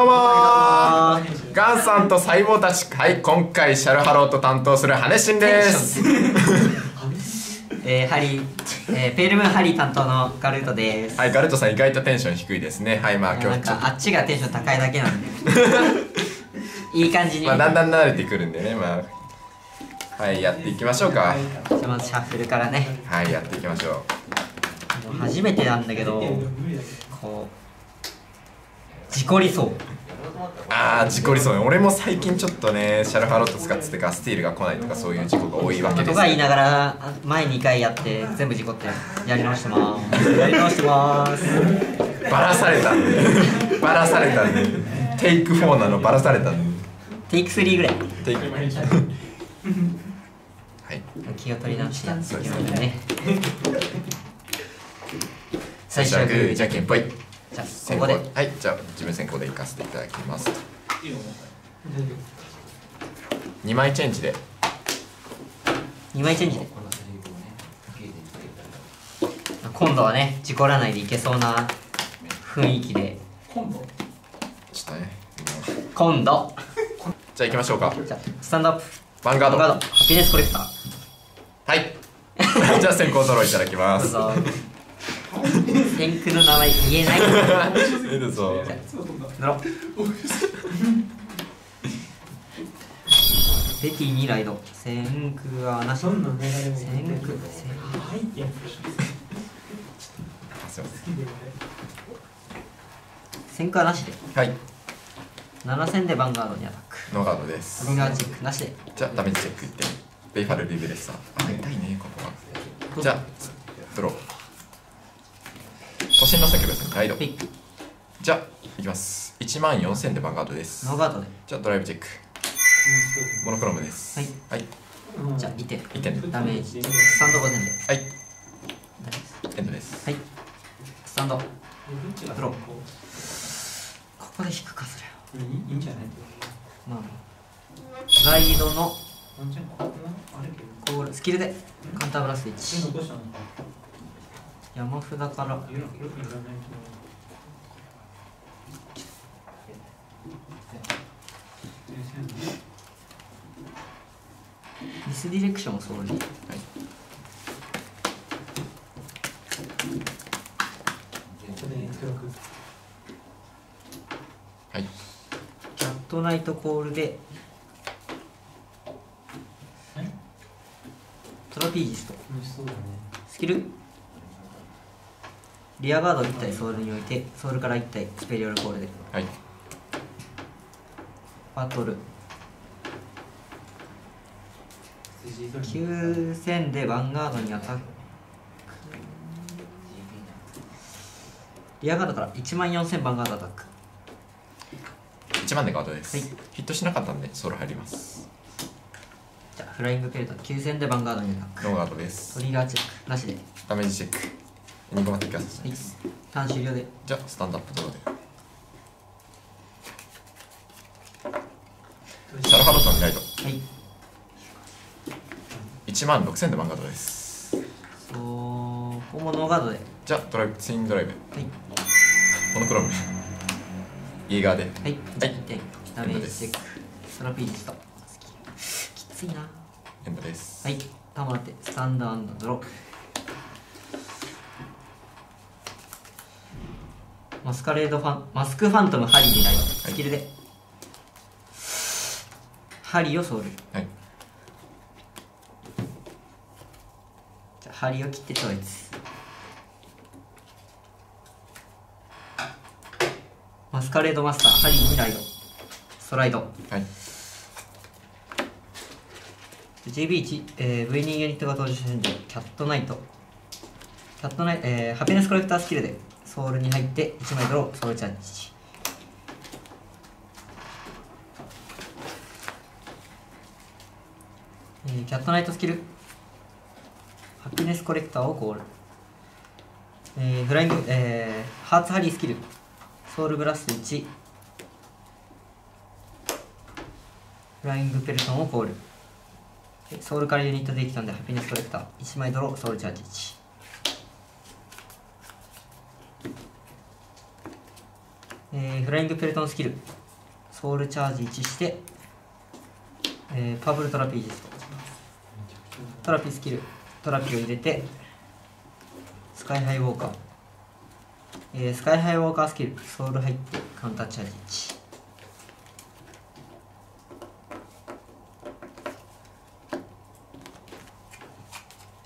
どうもーガンさんと細胞たちはい今回シャルハローと担当するハネシンです えー、ハリー、えー、ペールムーンハリー担当のガルートです。はいガルトさん意外とテンション低いですねはいまあ今日ちょっかあっちがテンション高いだけなんで。いい感じに。とまあだんだん慣れてくるんでねまあはいやっていきましょうかじゃあまずシャッフルからね。はいやっていきましょう初めてなんだけど、こう、事故りそう。あー事故りそうね俺も最近ちょっとねシャルハローと使っててかスティールが来ないとかそういう事故が多いわけですとか言いながら、あ前2回やって全部事故ってやり直してます。やり直してます。バラされたんでバラされたんでテイク4なのバラされたんでテイク3ぐらい。テイクはい気を取り直してやっていきますね。最初はグーじゃんけんぽいじゃあ、先行ここで。はいじゃあ自分先行で行かせていただきます。2枚チェンジで。2枚チェンジで。今度はね事故らないでいけそうな雰囲気で。ちょっとね今度。じゃあ行きましょうか。じゃあスタンドアップ。ヴァンガード。ガード。ハピネスコレクター。はい。じゃあ先行ドローいただきます。どうぞ先駆の名前言えない。いいですぞドロベティにライド先駆はなし。先駆。先駆。はなしで。はい。7戦でヴァンガードにアタック。ノーガードです。チェックなしで。じゃあダメージチェックいって。ベイファルリブレッサーあ痛いねここは。じゃあドロー都心のサキュラスにライドピックじゃあいきます。1万4000でヴァンガードです。ノーガードで。じゃあドライブチェック。モノクロームです。はい。はい。じゃあ1点1点でダメージ。スタンド5点で。はい。エンドです。はい。スタンド。ドローここで引くかそれをいいんじゃない？まあガイドのスキルで。カウンターブラストえ1残したの山札から。ミスディレクションをソウルにはい。はい。キャットナイトコールで。トラピージスト。スキル？リアガード1体ソウルに置いてソウルから1体スペリオルコールで。はい。バトル。筋取り9000でヴァンガードにアタック。リアガードから1万4000ヴァンガードアタック。1万でガードです、はい。ヒットしなかったんでソロ入ります。じゃあフライングペルト。9000でヴァンガードにアタック。ノーガードです。トリガーチェック。なしで。ダメージチェック2個までいきます。はい。ターン終了でじゃあスタンドアップドローでシャルハロトンライトはい。1万6000でマンガードです。そうここもノーガードで。じゃあドライブツインドライブ。はい。モノクロームイーガーで。はい。じゃあ1点ダメージチェック。スラピージストきついな。エンドです。はい。タマってスタンドアンドドローマスカレードファンマスクファントムハリーにライドスキルで、ハリーをソウル。はい。じゃあハリーを切って統一マスカレードマスターハリーにライド。ストライド。はい。GB1、えー、V 人ユニットが登場したんでキャットナイト。キャットナイト、えー、ハピネスコレクタースキルでソウルに入って1枚ドローソウルチャージえー、キャットナイトスキル。ハピネスコレクターをコール。えー、フライング、えー、ハーツハリースキル。ソウルブラスト1フライングペルトンをコール。ソウルからユニットできたんでハピネスコレクター。1枚ドローソウルチャージ1えーフライングペルトンスキル。ソウルチャージ1して、えーパブルトラピージストラピスキル。トラピを入れてスカイハイウォーカー、えースカイハイウォーカースキル。ソウル入ってカウンターチャージ1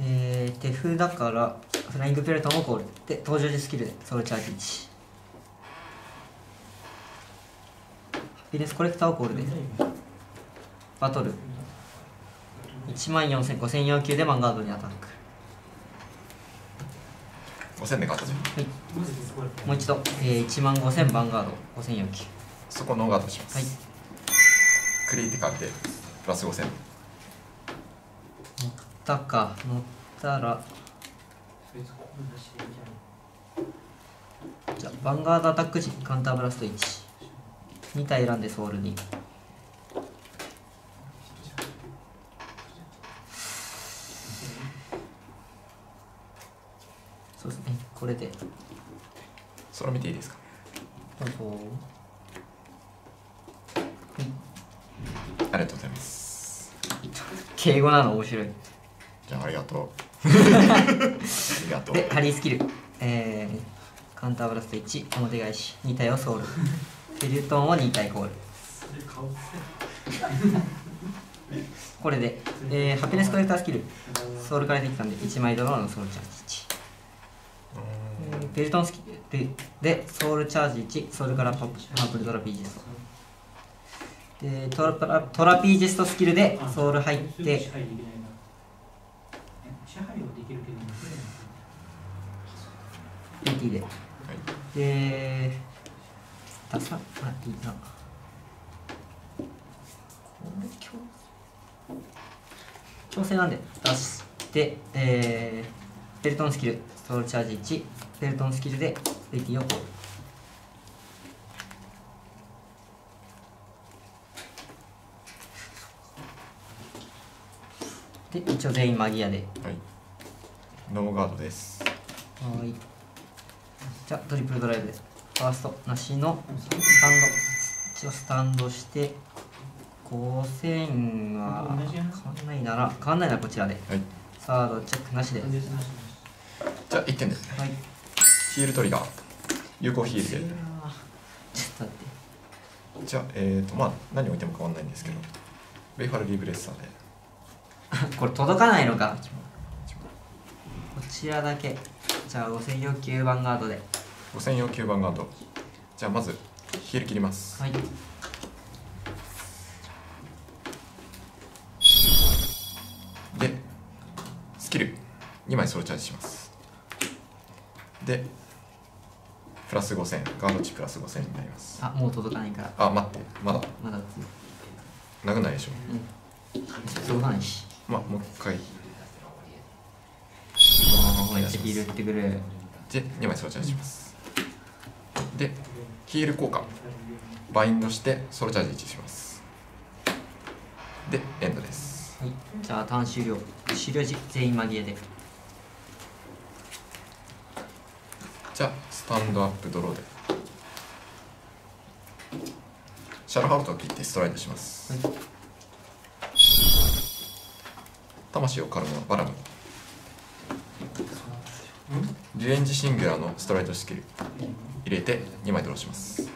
えー、手札からフライングペルトンをコール。で登場時スキルでソウルチャージ1ハピネスコレクターをコールでバトル1万4000、5000要求でマンガードにアタック。5000で勝ったじゃんはい。もう一度、えー、1万5000バンガード、5000要求。そこノーガードします、はい。クリティカルでプラス5000乗ったか、乗ったら、じゃあ、バンガードアタック時、カウンターブラスト1。2体選んでソウルに。そうですね、これで、どそれ見ていいですか？うぞ。ありがとうございます敬語なの面白い。じゃあありがとう ありがとうで、ハリースキル。えー、カウンターブラスト1、表返し、2体をソウル。フェルトンを2体コール。これで、えー、ハピネスコレクタースキル。ソウルからできたんで、1枚ドローのソウルチャージ1。えーベルトンスキルで、ソウルチャージ1、ソウルからパパープルトラピージスト。でトラトラトラピージストスキルでソウル入って、ないな支配はできるけども AT で。はいで、出さ、あ、いいな。これ強強制なんで出して、えー、ベルトンスキル、ソウルチャージ1、ベルトンスキルで AT をコール。で、一応全員マギアで。はいノーガードですはい。じゃあ、トリプルドライブで。ファーストなしのスタンド。一応スタンドして、5000は変わんないなら、変わんないならこちらで。はいサードチェックなしで。はい。じゃあ1点でヒールトリガー有効ヒールでちょっと待って。じゃあえーとまあ何置いても変わんないんですけどベイファルリーブレッサーで これ届かないのか。こちらだけ。じゃあ、5000要求ヴァンガードで。5000要求ヴァンガードじゃあまずヒール切ります。はい。でスキル。2枚ソロチャージします。でプラス5000ガード値プラス5000になります。あ、もう届かないから。あ待って。まだ。まだ殴んないでしょ？うん。届かないし。まあもう一回。もうめっちゃヒール打ってくる。で2枚ソロチャージしますでヒール効果バインドしてソロチャージ1しますでエンドですはい。じゃあ、ターン終了。終了時、全員マギアで。じゃあスタンドアップドローでシャルハルトを切ってストライドしますはい。魂を狩るのはバラムリレンジシングラーのストライドスキル入れて2枚ドローします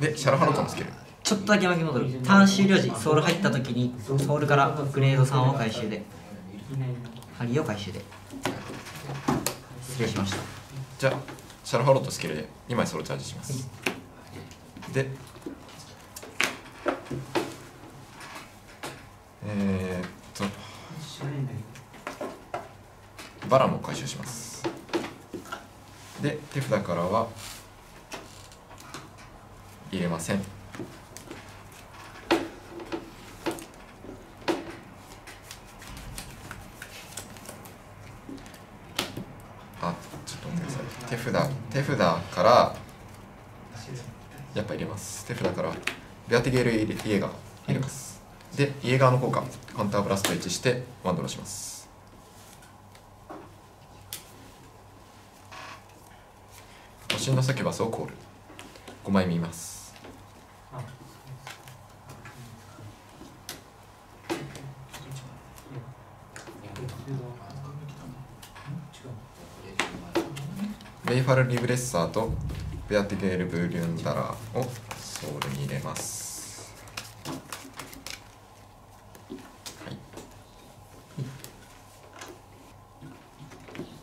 でシャルハルトのスキルちょっとだけ巻き戻る。ターン終了時、ソウル入った時に、ソウルからグレード3を回収で、ハリーを回収で。失礼しました。じゃあシャルハロットスキルで2枚ソロチャージしますでえー、っとバラムを回収しますで手札からは入れません。あちょっと待ってください。手札手札からやっぱ入れます。手札からベアティゲールイエガー入れます。でイエーガーの効果カウンターブラスト1してワンドローします。押真のサキュバスをコール5枚見ます。あベイファル・リブレッサーとベアティゲール・ブーリュンダラーをソウルに入れますはい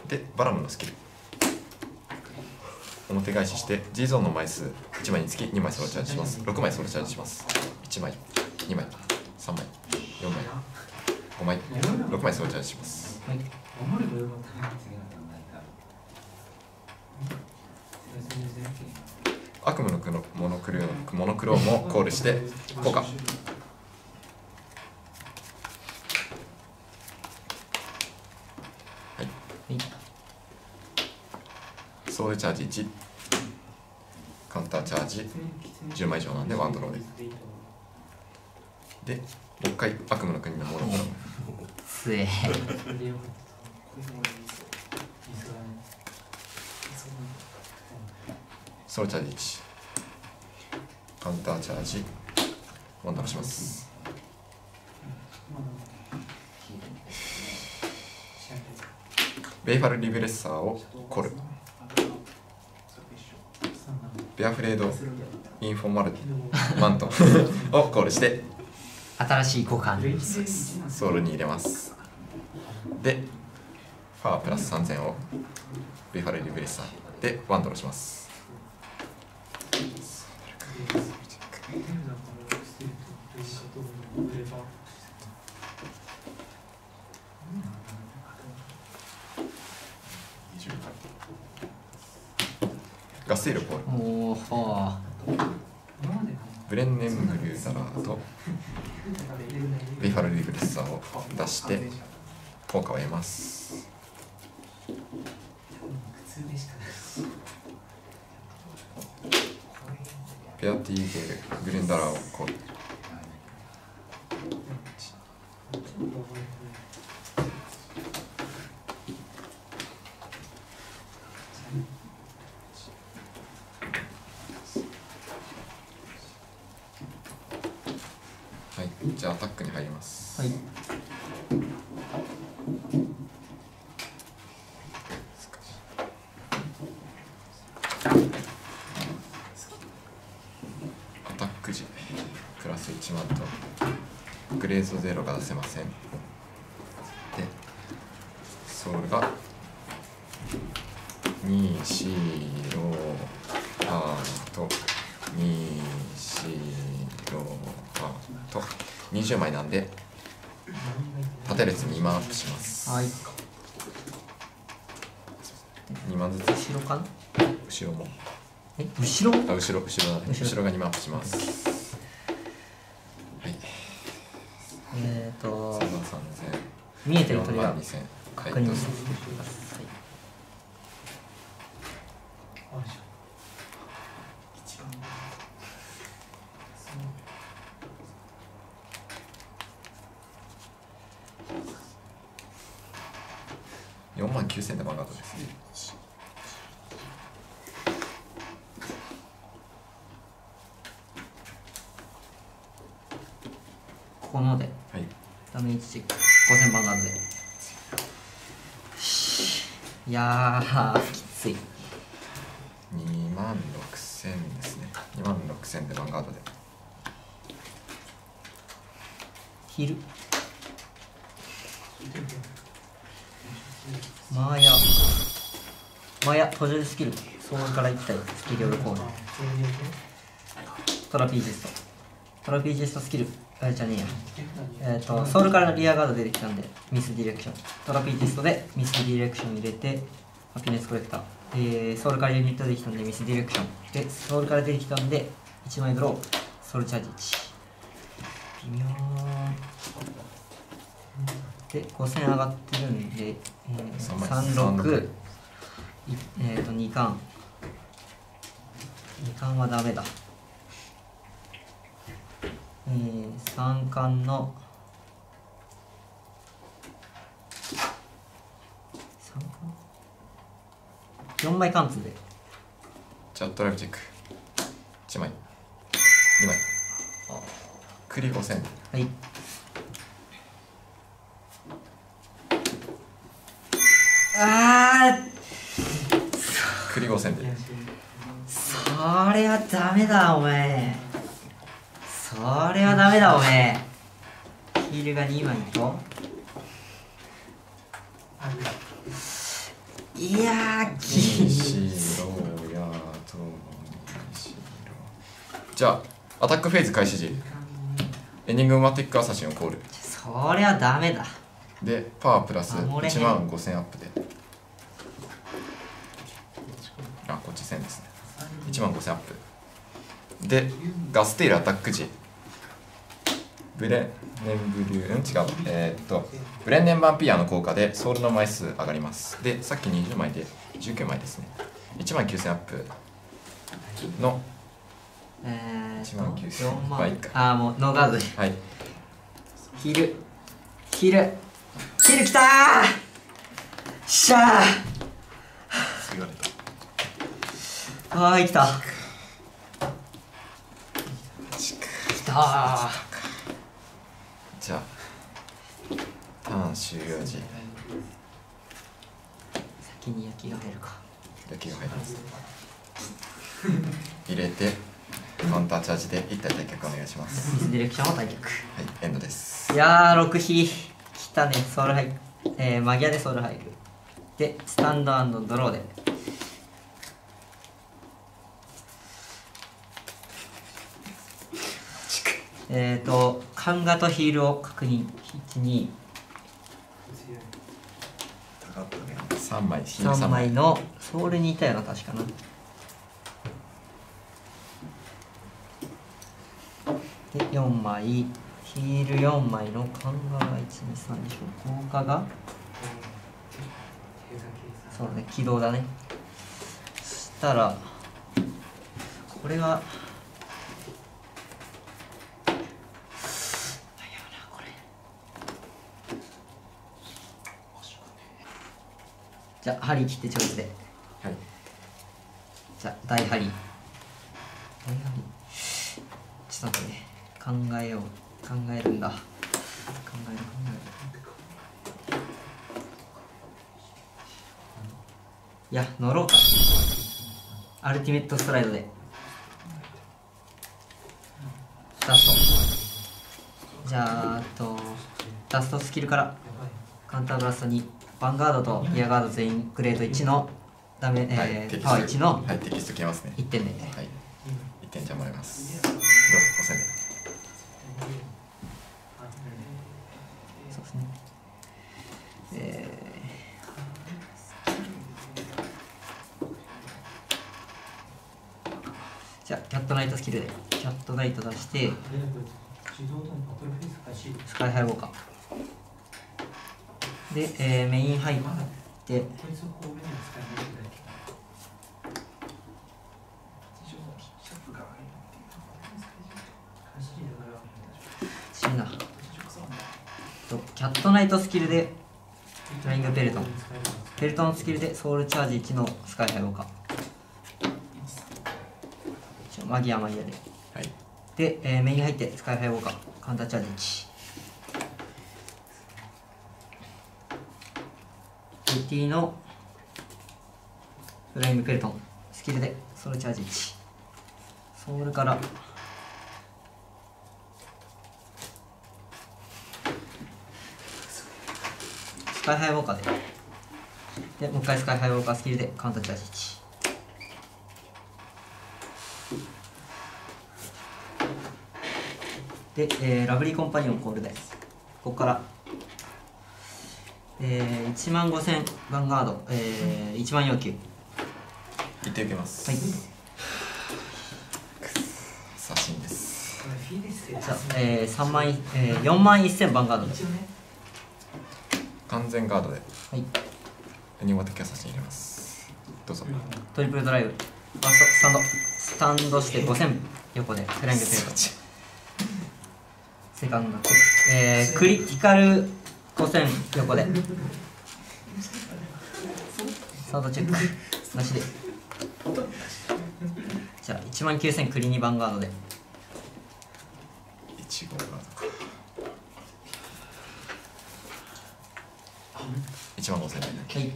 でバラムのスキル表返しして G ゾーンの枚数1枚につき2枚ソロチャージします。6枚ソロチャージします。1枚2枚3枚4枚5枚6枚ソロチャージします。悪夢のクロモノクロモノクローもコールして効果。ソウルチャージ1カウンターチャージ。10枚以上なんでワンドローででもう一回悪夢の国のモノクローつえ。ソウルチャージ1カウンターチャージ。ワンドローします。ベイファル・リベレッサーをコールベアフレード・インフォーマルマント をコールして。新しい交換ソウルに入れます。でファープラス3000をベイファル・リベレッサーでワンドローしますガスイルコールおおほブレンネンブリューダラーとベイファル・リベレッサーを出して効果を得ます。ペアティーゲルグレンダラーをこうルはいじゃあアタックに入りますはいアタック時プラス1万とグレーズゼロが出せません。でソウルが2シロハート2シロハート20枚なんで縦列2万アップします。はい。2万ずつ？後ろかな？後ろも。え？後ろ？あ後ろ後ろだね。後ろ。後ろが2万アップしますはいえっ、ー、と3万3000見えてる鳥4が万2000はい確認させてください4万9000でマガードです。ここので。はい。ダメージチェック5000番ガードでいやーきつい。2万6000ですね。2万6000でマガードで。ヒルマーヤ。マーヤ途中スキル。ソールから1体スキルをコールトラピージェスト。トラピージェストスキルあじゃねえや。えっ、とソウルからのリアガード出てきたんでミスディレクション。トラピーティストでミスディレクション入れてハピネスコレクター、えー、ソウルからユニット出てきたんでミスディレクション。でソウルから出てきたんで1枚ドロー。ソウルチャージ。1微妙。で5000上がってるんで、えー、三枚36いえっ、と2巻2巻はダメだえー、3巻の3巻4枚貫通で。じゃあドライブチェック。1枚。2枚。クリ5000はい。あークリ5000で。それはダメだお前それはダメだお前ヒールが2枚といやじゃあアタックフェーズ開始時。エンディングマティックアサシンをコール。そりゃダメだ。でパワープラス守れへん。1万5000アップで。あこっち1000ですね。1万5000アップ。でガステイルアタック時ブレネンブリューうん違うえーっとブレンネンバンピアの効果でソウルの枚数上がります。でさっき20枚で19枚ですね。1万9000アップのえー1万と9000 4万倍か。あーもうノーガードではいヒールヒールヒールきたー!しゃ言われた。ーあーいきた。きたーじゃあターン終了時。先に焼きが出るか。焼きが入ります。入れてカウンターチャージで1体退却お願いします。ミスディレクションを退却はいエンドです。いやー6比きたねソウルハイえー、マギアでソウル入る。でスタンドドローで。えっ、ー、とカンガとヒールを確認。123 3枚ヒール3枚枚のソウルにいたよな確かな。で4枚。ヒール4枚のカンガが123でしょ効果がそうね起動だね。そしたらこれはじゃあ針切ってチョイスで。はい。じゃあ大針。大針。ちょっと待ってね。考えよう。考えるんだ。考える考える。いや乗ろうか。アルティメットストライドで。ダスト。じゃああとダストスキルから。カウンターブラスト2バンガードとリアガード全員グレード1のダメ、はい、え、パワー1の、はい、テキスト消えますね。1点で、ね、はい、1点じゃもらいます。どうぞそうですね。えーじゃあキャットナイトスキルでキャットナイト出してスカイハイウォーカー。で、えーメイン入ってこいつをこう上に使いに行くだけ走りだから死ぬなとキャットナイトスキルでフライングペルトン。ペルトンスキルでソウルチャージ1のスカイハイウォーカー。マギアマギアで。はい。で、えーメイン入ってスカイハイウォーカー。カウンターチャージ1 GT のフライングペルトン。スキルでソウルチャージ1ソウルから。スカイハイウォーカーで。でもう一回スカイハイウォーカースキルでカウンタチャージ1で、えーラブリーコンパニオンコールです。ここから、えー、1万5000ヴァンガード、えー、1万要求。言っておきます。はい。写真です。じゃあ、えー、3万い、えー、4万1000ヴァンガードで。完全ガードで。はい。エニマ的写真入れます。どうぞ。トリプルドライブ。ファーストスタンド。スタンドして5000横でフライングペルトンセカンド。チェック、えー、クリティカル5000横で。サードチェック。なしで。1万9000クリニバンガードで。1号ガードか1万5000ではい。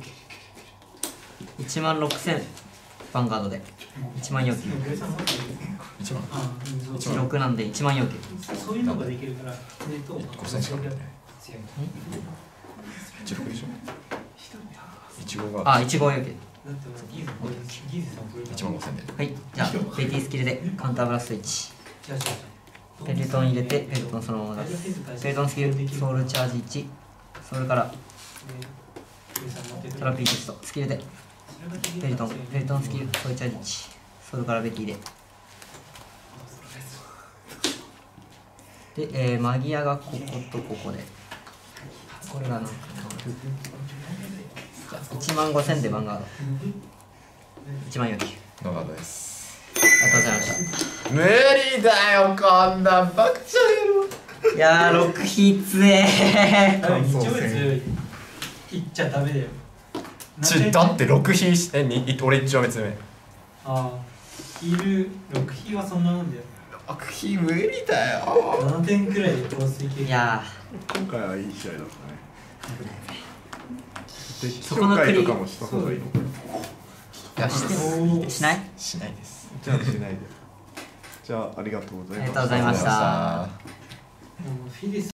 1万6000ヴァンガードで。1万要求上さん持ってる1万。あうん。そう16なんで1万要求。そういうのができるからネット5000しか。ないね16でしょ1号があ1号要求だってもうギーズこれギーズさんこれ1万5000ではいじゃあベティスキルでカウンターブラスト1ペルトン入れてペルトンそのまま出すペルトンスキルソウルチャージ1それからトラピーテストスキルでペルトンペルトンスキルソウルチャージ1それからベティでで、えー、マギアがこことここでこれがなんかじゃあ1万5000でヴァンガード1万要求ノーガードです。ありがとうございました。無理だよこんなんいやー6匹つえっちゃダメだよ。ちだって6匹しえに俺1丁目詰めああヒール6ヒーはそんなもんだよ。6匹無理だよ。7点くらいでいける。いや今回はいい試合だったそこのクリ紹介とかもした方がいいのかいやししない？しないです。じゃあしないでじゃあありがとうございました。ありがとうございました